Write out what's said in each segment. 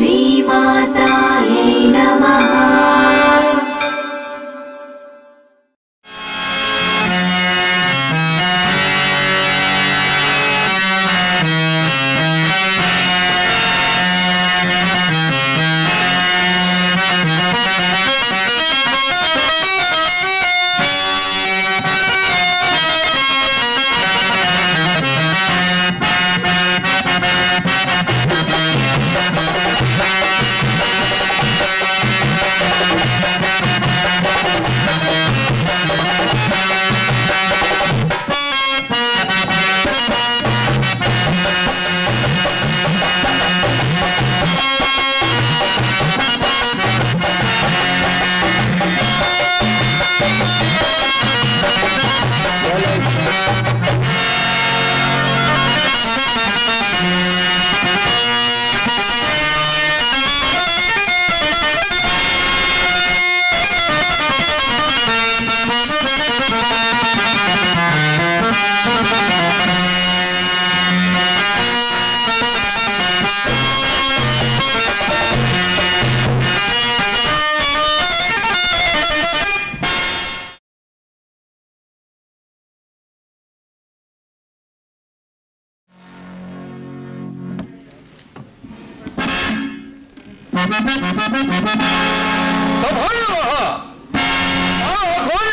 श्रीमाता।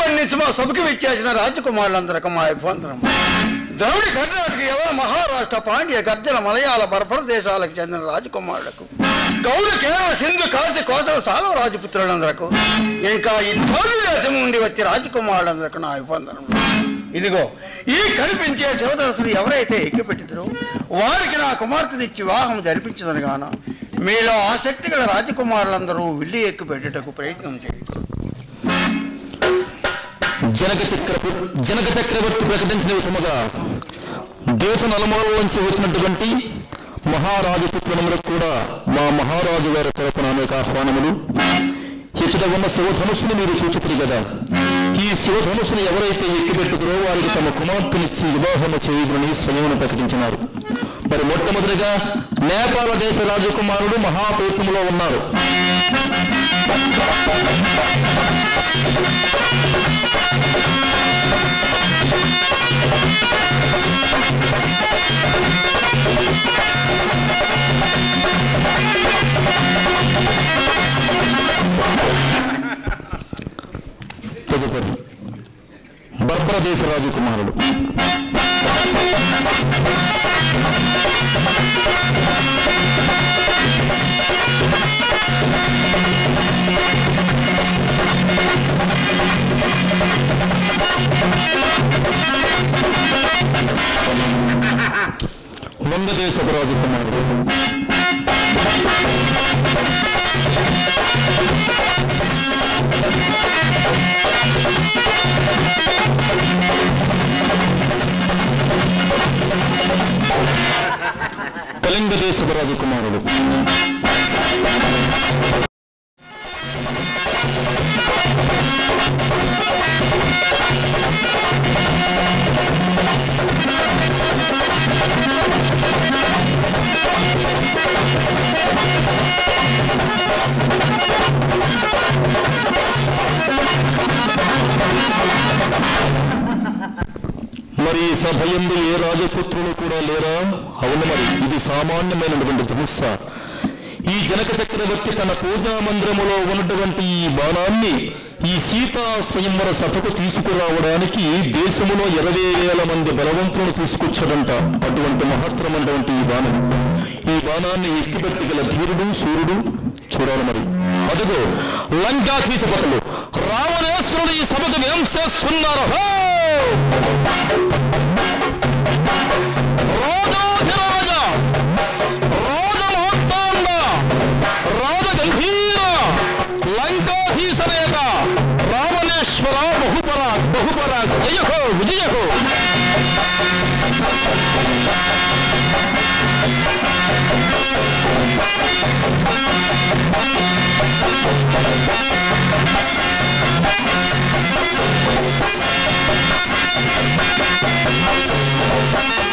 మన్నించి మా సభకి విచ్చేసిన రాజకుమారులందరికీ మా అభ్యంతరం ద్రవిడ కర్ణాటక యవన మహారాష్ట్ర పాండ్య గర్జన మలయాళ బర్బర దేశాలకు చెందిన రాజకుమారులకు గౌడ కేరళ సింధు కాశీ కోతల సాలవ రాజపుత్రులందరకు ఇంకా ఇత్యాది దేశం నుండి వచ్చే రాజకుమారులందరికీ నా అభ్యంతరం ఇదిగో ఈ కనిపించే శివదర్శులు ఎవరైతే ఎక్కిపెట్టిదరో వారికి నా కుమార్తెనిచ్చి వివాహం జరిపించదని గాన మీలో ఆసక్తి గల రాజకుమారులందరూ విల్లి ఎక్కు పెట్టేటకు ప్రయత్నం చేయండి. జనక చక్రపు జనక చక్రవర్తి ప్రకటించిన విధముగా దేశ నలుమూలలోంచి వచ్చినటువంటి మహారాజు పుత్రులందరూ కూడా మా మహారాజు గారి తరపున అనేక ఆహ్వానములు. ఇచ్చట ఉన్న శివధనుస్సుని మీరు చూచుతుంది కదా. ఈ శివధనుస్సుని ఎవరైతే ఎక్కిపెట్టుకురో వారికి తమ కుమార్తెనిచ్చి వివాహము చేయుదుని స్వయమును ప్రకటించినారు. మరి మొట్టమొదటిగా నేపాల దేశ రాజకుమారుడు మహాపీఠంలో ఉన్నారు. తదుపరి బర్బర దేశ రాజకుమారుడు. వంగదేశపు రాజకుమారుడు కళింగ దేశపు రాజకుమారుడు మరి ఈ సభ ఎందు ఏ రాజపుత్రులు కూడా లేరా? అవును మరి ఇది సామాన్యమైనటువంటి ధనుస్స ఈ జనక చక్రవర్తి తన పూజా మందిరములో ఉన్నటువంటి ఈ బాణాన్ని ఈ సీతా స్వయంవర సభకు తీసుకురావడానికి దేశములో ఇరవై వేల మంది బలవంతులను తీసుకొచ్చాడంట. అటువంటి మహత్తరమైనటువంటి ఈ బాణం. ఈ బాణాన్ని ఎక్కిపెట్టగల ధీరుడు సూర్యుడు చూడాలి మరి. అదుగో లంకాధీశపతులు రావణేశ్వరుడు ఈ సభకు ఏం చేస్తున్నారు Bahubara Jayako Vijayako Thank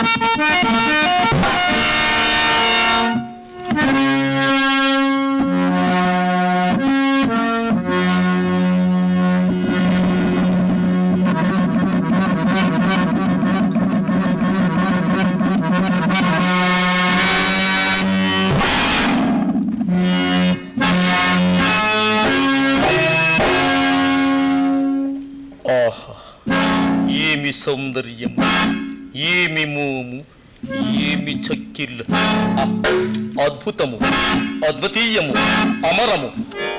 Música ఏమి మోము ఏమి చక్కిల్ అద్భుతము అద్వితీయము అమరము.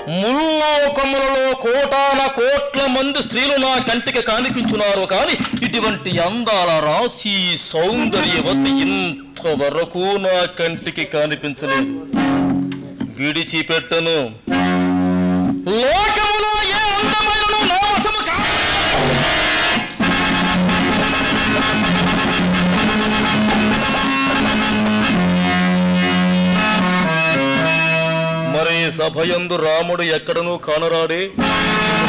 ముల్లోకములలో కోటాన కోట్ల మంది స్త్రీలు నా కంటికి కనిపించున్నారు కానీ ఇటువంటి అందాల రాశి సౌందర్యవత ఇంతవరకు నా కంటికి కనిపించలేదు. విడిచిపెట్టను. లోకము మరి సభయందు రాముడు ఎక్కడనూ కానరాడే.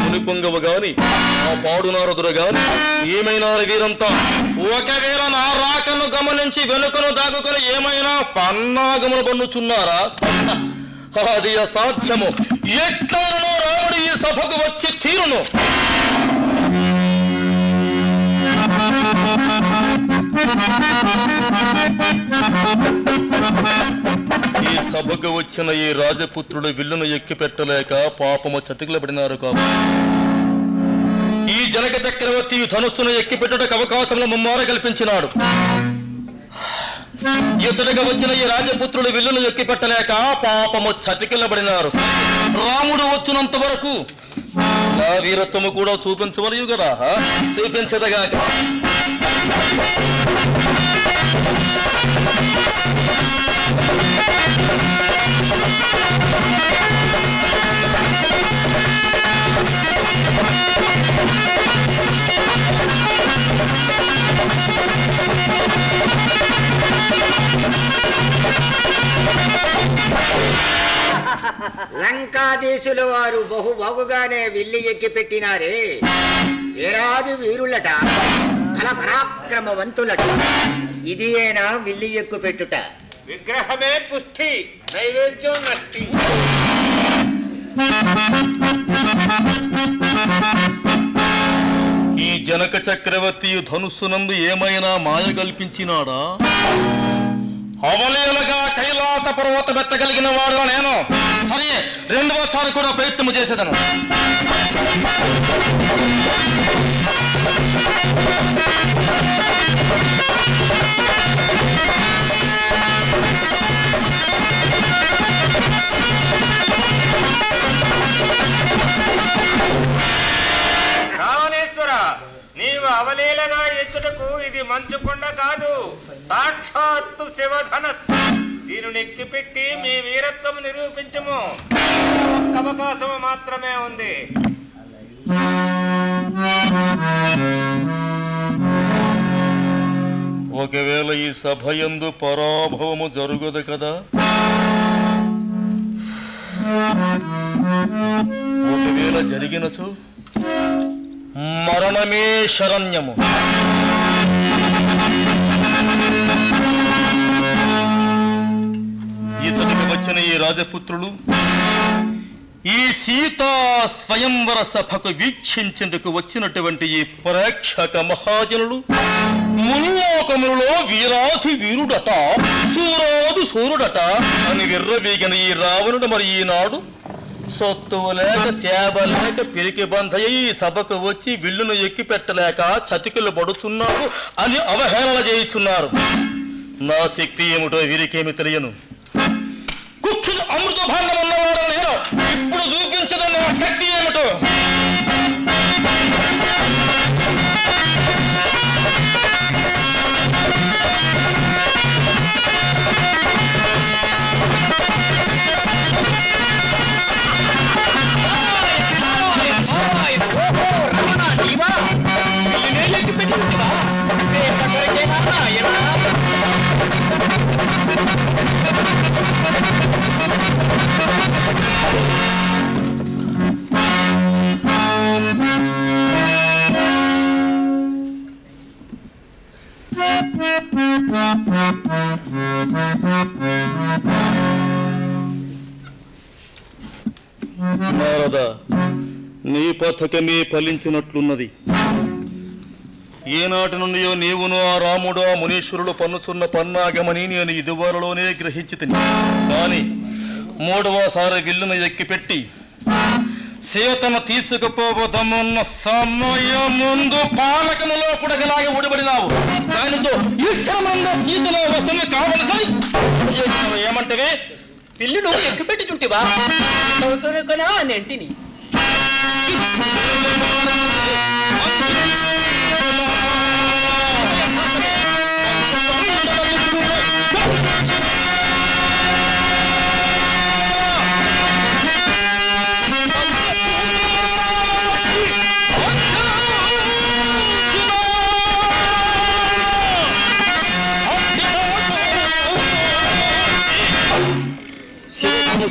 మునిపొంగవు గాని ఆ పాడునారదుడు గాని ఏమైనా వీరంతా ఒకవేళ నా రాకను గమనించి వెనుకను దాగుకొని ఏమైనా పన్నాగములు పన్నుచున్నారా? అది అసాధ్యము. ఎట్లనో రాముడు ఈ సభకు వచ్చి తీరును. ఈ సభకు వచ్చిన ఈ రాజపుత్రుడు విల్లును ఎక్కి పెట్టలేక పాపము చతికిలబడినారు కావు ఈ జనక చక్రవర్తి ధనుస్సును ఎక్కి పెట్టుటకు అవకాశంలో ముమ్మార కల్పించినాడు. ఇచ్చటగా వచ్చిన ఈ రాజపుత్రుడు విల్లును ఎక్కి పెట్టలేక పాపము చతికిలబడినారు. రాముడు వచ్చినంత వరకు నా వీరత్వము కూడా చూపించవలయు కదా ఆ? చూపించదగాక లంకాదేశుల వారు బహు బాగుగానే విల్లి ఎక్కి పెట్టినారే. వీరాది వీరులట ఫల పరాక్రమవంతులట. ఇదియేనా విల్లి ఎక్కు పెట్టుట? విగ్రహమే పుష్టి నైవేద్యం నష్టి. ఈ జనక చక్రవర్తి ధనుస్సునందు ఏమైనా మాయ కల్పించినాడా? అవలీలుగా కైలాస పర్వత పెట్టగలిగిన వాడు నేను. సరే రెండవసారి కూడా ప్రయత్నం చేసేదను. అవలీలగా ఎచ్చుటకు ఇది మంచు కొండ కాదు. సాక్షాత్తు శివధనస్సు. దీనిని ఎక్కిపెట్టి మీ వీరత్వం నిరూపించము. ఒక్క అవకాశం మాత్రమే ఉంది. ఒకవేళ ఈ సభ ఎందు పరాభవము జరుగుదు కదా? ఒకవేళ జరిగినచో? మరణమే శరణ్యము. ఇతడికి వచ్చిన ఈ రాజపుత్రులు ఈ సీతా స్వయంవర సభకు వీక్షించేందుకు వచ్చినటువంటి ఈ ప్రేక్షక మహాజనులు ముల్లోకములలో వీరాధి వీరుడట సూరాదు సూరుడట అని విర్రవీగిన ఈ రావణుడు మరి ఈనాడు సొత్తు లేక సేవ లేక పిరికి బంధయ్యి సభకు వచ్చి విల్లును ఎక్కి పెట్టలేక చతికిలు పడుచున్నారు అని అవహేళన చేయుచున్నారు. నా శక్తి ఏమిటో వీరికేమి తెలియను. కుక్షులు అమృత భాండం ఉన్నవాడు నేను ఇప్పుడు చూపించదన్న శక్తి ఏమిటో? నారద నీ పథకమే ఫలించినట్లున్నది. ఏనాటి నుండియో నీవును ఆ రాముడు ఆ మునీశ్వరుడు పన్నుచున్న పన్నాగమని నేను ఇదివరలోనే గ్రహించి కానీ మూడవసారి విల్లును ఎక్కిపెట్టి సీతను తీసుకుపోవదమున్న సమయం ముందు పాలకములో పుడగలాగి ఊడిపడినావు. దానితో యుద్ధమంద సీతలో వసము కావలసి ఏమంటే పిల్లి నువ్వు ఎక్కుపెట్టుచుంటివా కొనా నెంటిని?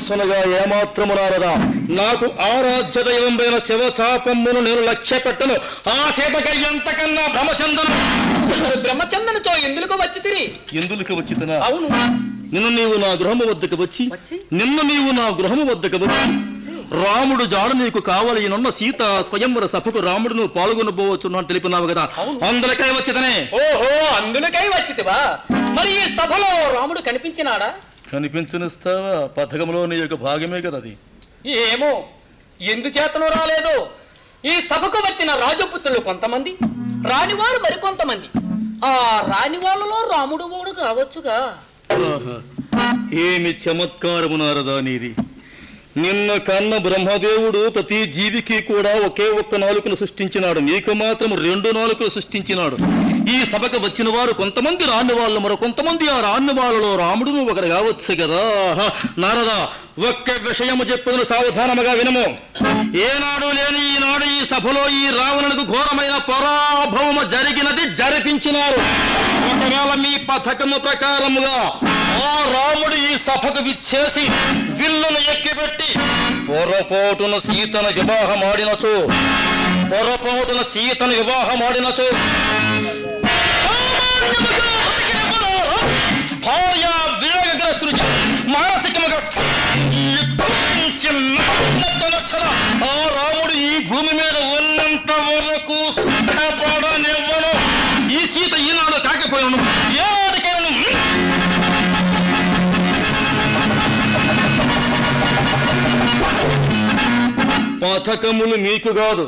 శివముసనగా ఏమాత్రము నారదా? నాకు ఆరాధ్య దైవంపైన శివచాపమ్మును నేను లక్ష్య పెట్టను ఆ సీతక ఎంతకన్నా భ్రమచందను బ్రహ్మచందనతో ఎందుకు వచ్చి తిరి? ఎందులకు వచ్చితనా అవును. నిన్ను నీవు నా గృహము వద్దకు వచ్చి వచ్చి? నిన్ను నీవు నా గృహము వద్దకు వచ్చి రాముడు జాడ నీకు కావలయనున్న సీత స్వయంవర సభకు రాముడును పాల్గొనబోవచ్చు అని తెలిపినావు కదా. అందరికై వచ్చితనే ఓహో అందులకై వచ్చితివా మరి ఈ సభలో రాముడు కనిపించినాడా? కనిపించనిస్తావా? పథకంలో నీ యొక్క భాగమే కదా అది. ఏమో ఎందుచేతను రాలేదు. ఈ సభకు వచ్చిన రాజపుత్రులు కొంతమంది రానివారు మరికొంతమంది. ఆ రాని వాళ్ళలో రాముడు ఓడు కావచ్చుగా. ఏమి చమత్కారము నారదా నీది. నిన్న కన్న బ్రహ్మదేవుడు ప్రతి జీవికి కూడా ఒకే ఒక్క నాలుకను సృష్టించినాడు. నీకు మాత్రం రెండు నాలుకలు సృష్టించినాడు. ఈ సభకు వచ్చిన వారు కొంతమంది రాని వాళ్ళు మరో కొంతమంది ఆ రాని వాళ్ళలో రాముడును ఒకరు కావచ్చు కదా. నారద నారదా ఒక్క విషయము చెప్పుదును సావధానముగా వినము. ఏనాడు లేని ఈనాడు ఈ సభలో ఈ రావణునికి ఘోరమైన పరాభవము జరిగినది జరిపించినారు. ఒకవేళ మీ పథకము ప్రకారముగా ఆ రాముడు ఈ సభకు విచ్చేసి విల్లును ఎక్కిపెట్టి పొరపాటున సీతను వివాహమాడినచో. పొరపాటున సీతను వివాహమాడినచో. భార్య వివేకగ్రస్తుడు మానసికముగా ఆ రాముడు ఈ భూమి మీద ఉన్నంత వరకు సుఖపడనివ్వను. ఈ సీత ఈనాడు కాకపోయాను ఏనాటికైనా పథకములు మీకు కాదు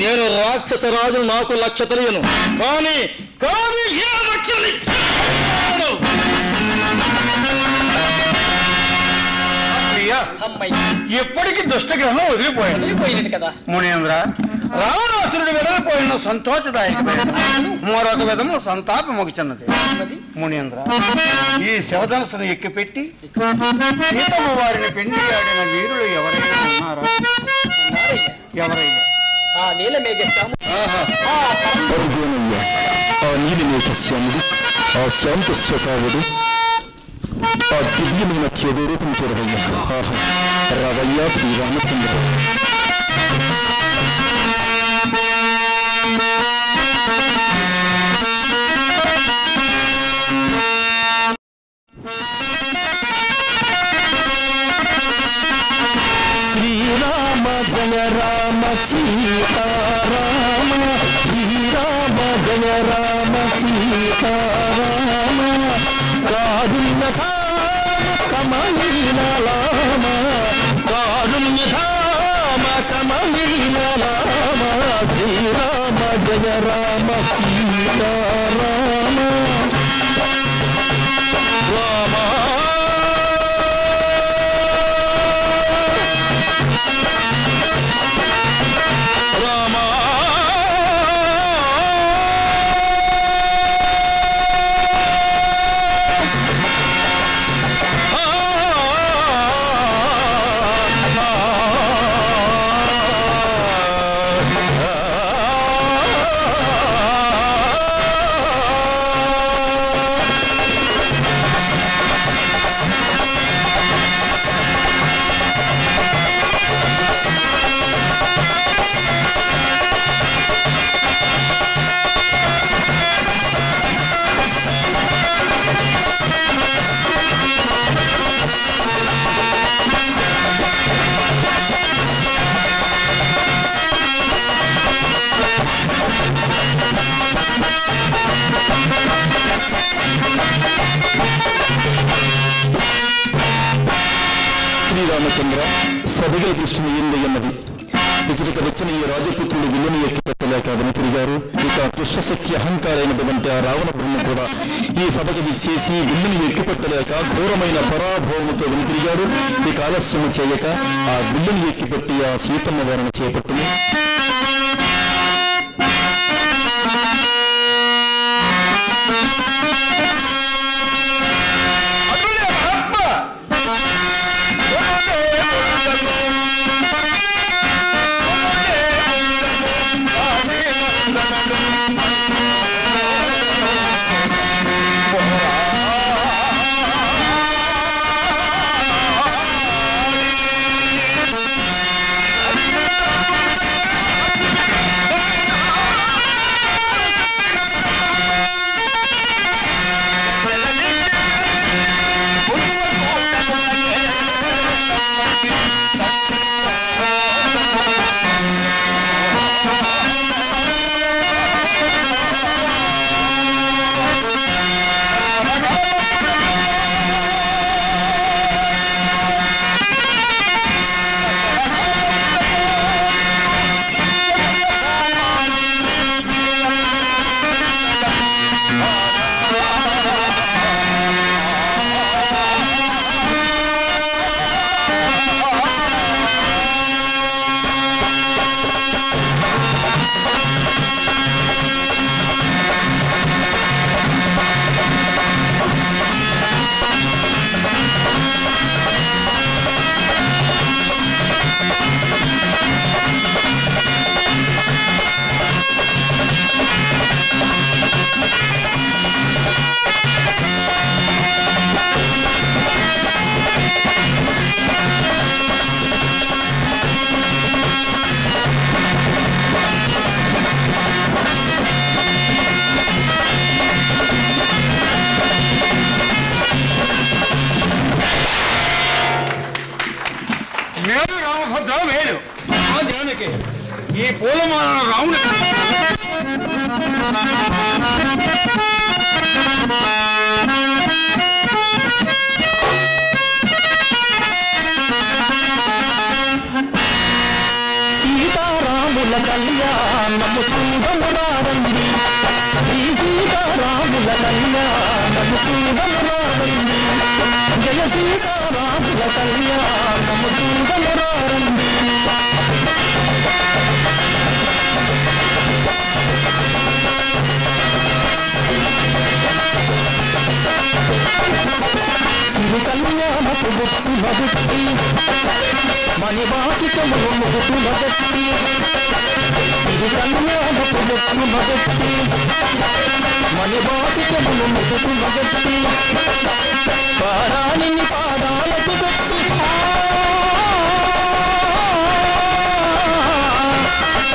నేను రాక్షస రాజును నాకు లక్ష తెలియను. కానీ కానీ ఏ లక్ష్యం ప్రియా అమ్మాయి. ఎప్పటికీ దుష్టగ్రహం వదిలిపోయింది. కదా? మునీంద్ర రావణాసురుడు వెడలిపోయిన సంతోషదాయకమైన మరొక విధము సంతాపముగుచున్నది అది మునీంద్ర ఈ శివధనసును ఎక్కిపెట్టి సీతమ్మ వారిని పెండి ఆడిన వీరులు ఎవరైనా ఉన్నారా. ఎవరైనా? ఆ శాంత స్వభావుడు قد تفجي ఇక వచ్చిన ఈ రాజపుత్రుడు విలువను ఎక్కి పెట్టలేక తిరిగారు. ఇక దుష్టశక్తి అహంకారైనటువంటి ఆ రావణ బ్రహ్మ కూడా ఈ సభకి విచ్చేసి విల్లుని ఎక్కిపెట్టలేక ఘోరమైన పరాభవముతో వెనుతిరిగాడు. ఇక ఆలస్యము చేయక ఆ విల్లుని ఎక్కిపెట్టి ఆ సీతమ్మ వారిని చేపట్టుని. ఆ ఈ పూలమాల రాముని సీతారాముల కళ్యాణము చూడమురారండి శ్రీ సీతారాముల కళ్యాణము చూడమురారండి జయ సీతారాముల కళ్యాణము చూడమురారండి కళ్యాణపు గుట్టు మగుట్టి మణివాసికములు ముగుటు మగట్టి సిరి కళ్యాణపు గుట్టు మగట్టి మణివాసికములు ముగుటు మగట్టి పారాణిని పాదాలకు గట్టి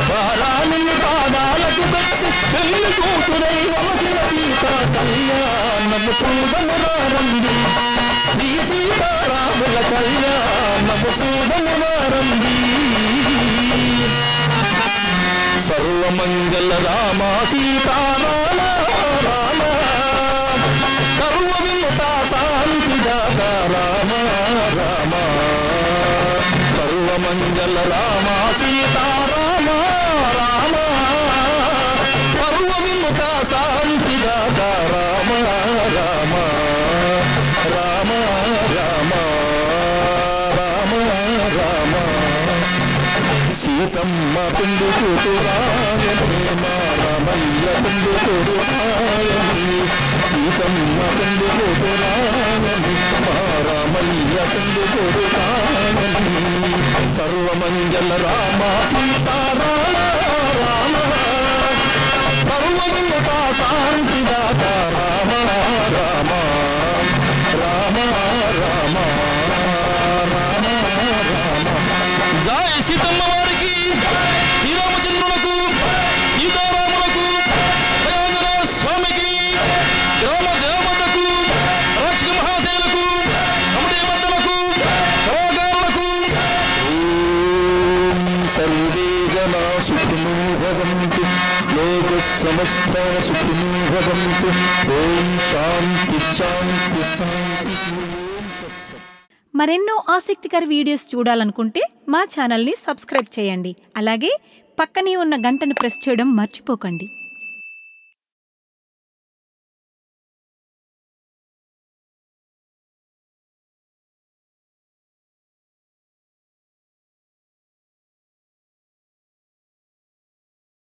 పారాణిని పాదాలకు గట్టి పెళ్ళి కూతురై వలసిన సీత కళ్యాణము చూడమురారండి శ్రీ సీతారాముల కళ్యాణము చూడమురారండి సర్వమంగళ రామ సీతారామ సీతమ్మ పిండు కూతురాయని రామయ్య పిండు కూతురాయని సీతమ్మ పిండు కూతురాయని రామయ్య పిండు కూతురాయని సర్వమంగళ రామ సీతారామ రామ సర్వమంగళ శాంతిదాత రామ రామ రామ రామ రామ రామ. జయ సీతమ్మ జనా లోక సమస్త సుఖినో ఓం శాంతి శాంతి శాంతి మరెన్నో ఆసక్తికర వీడియోస్ చూడాలనుకుంటే మా ఛానల్ని సబ్స్క్రైబ్ చేయండి. అలాగే పక్కనే ఉన్న గంటను ప్రెస్ చేయడం మర్చిపోకండి.